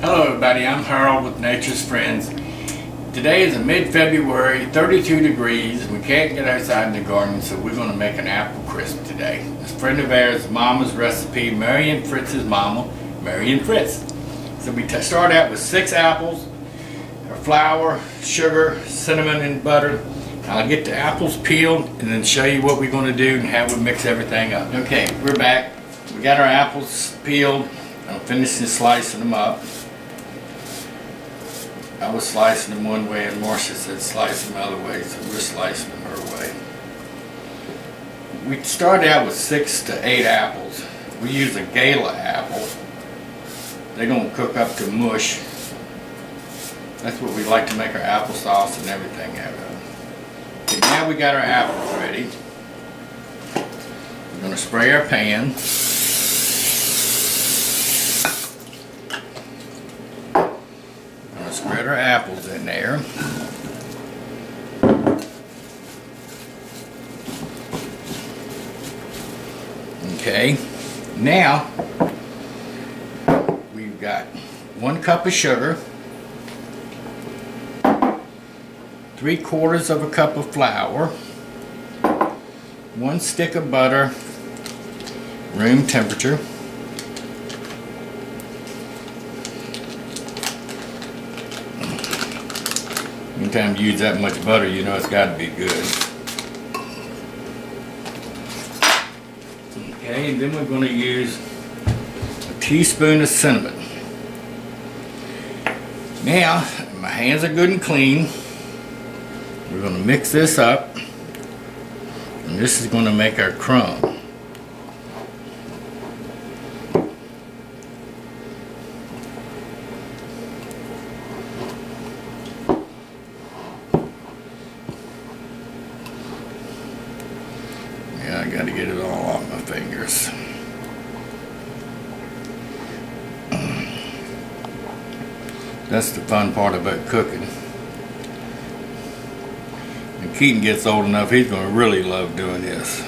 Hello everybody, I'm Harold with Nature's Friends. Today is mid-February, 32 degrees. We can't get outside in the garden, so we're going to make an apple crisp today. This friend of ours, Mama's recipe, Marion Fritz's mama, Marion Fritz. So we start out with six apples, flour, sugar, cinnamon, and butter. I'll get the apples peeled and then show you what we're going to do and how we mix everything up. Okay, we're back. We got our apples peeled. I'm finishing slicing them up. I was slicing them one way and Marcia said slice them the other way, so we're slicing them her way. We started out with six to eight apples. We use a Gala apple. They don't cook up to mush. That's what we like to make our applesauce and everything out of. Now we got our apples ready. We're going to spray our pan. Spread our apples in there. Okay, now we've got one cup of sugar, three quarters of a cup of flour, one stick of butter, room temperature, Anytime you use that much butter, you know it's got to be good. Okay, and then we're going to use a teaspoon of cinnamon. Now, my hands are good and clean. We're going to mix this up. And this is going to make our crumb. I got to get it all off my fingers. That's the fun part about cooking. When Keaton gets old enough, he's going to really love doing this.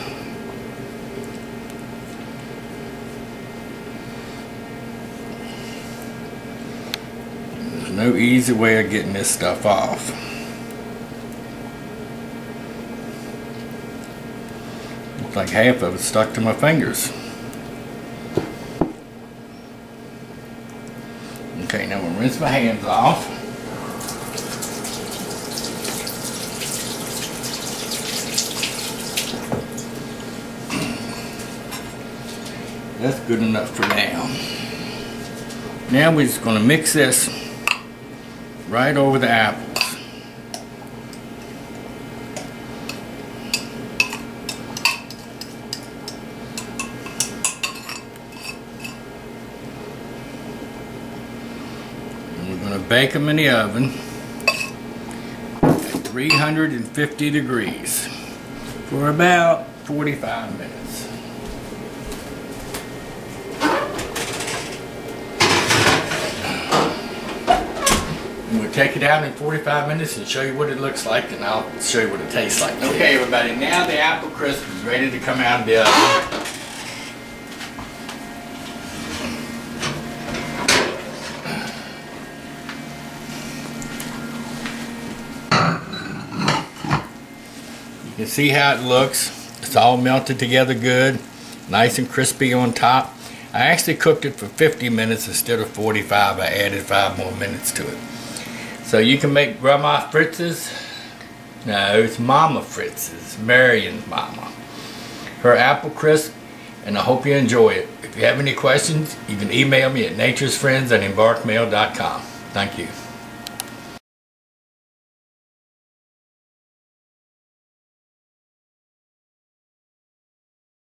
There's no easy way of getting this stuff off. Like half of it stuck to my fingers. Okay, now we'll rinse my hands off. That's good enough for now. Now we're just going to mix this right over the apple. going to bake them in the oven at 350 degrees for about 45 minutes. And we'll take it out in 45 minutes and show you what it looks like and I'll show you what it tastes like. Okay everybody, now the apple crisp is ready to come out of the oven. You can see how it looks. It's all melted together good, nice and crispy on top. I actually cooked it for 50 minutes instead of 45. I added five more minutes to it. So you can make Grandma Fritz's. No, it's Mama Fritz's, Marion's mama. Her apple crisp, and I hope you enjoy it. If you have any questions, you can email me at naturesfriends at embarkmail.com. Thank you.